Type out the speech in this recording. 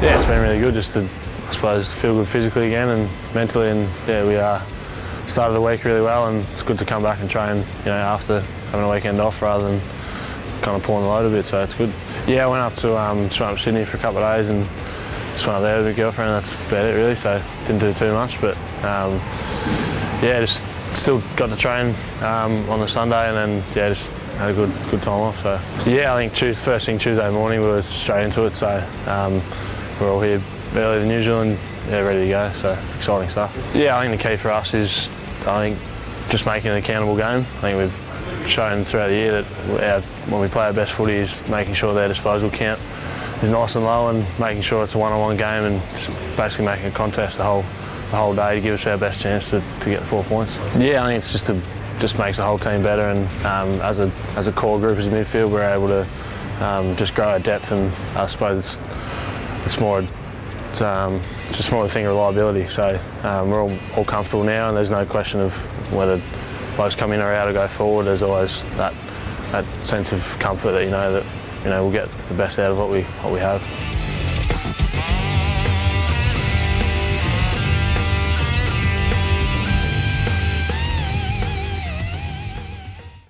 been really good just to, I suppose, feel good physically again and mentally. And yeah, we uh, started the week really well, and it's good to come back and train, you know, after having a weekend off rather than kind of pulling the load a bit. So it's good. Yeah, I went up to um, up Sydney for a couple of days and just went up there with my girlfriend. That's about it really. So didn't do too much, but um, yeah, just still got to train um, on the Sunday and then yeah, just had a good good time off. So, so yeah, I think Tuesday, first thing Tuesday morning we were straight into it. So um, we're all here earlier than usual and yeah, ready to go. So exciting stuff. Yeah, I think the key for us is I think just making an accountable game. I think we've shown throughout the year that our, when we play our best footy is making sure their disposal count is nice and low and making sure it's a one-on-one game and just basically making a contest the whole the whole day to give us our best chance to, to get the four points. Yeah, I think it's just a, just makes the whole team better and um, as a as a core group as a midfield we're able to um, just grow our depth and I suppose it's it's more it's, um, just more a thing of reliability. So um, we're all, all comfortable now and there's no question of whether blokes come in or out or go forward. There's always that that sense of comfort that you know that you know we'll get the best out of what we what we have.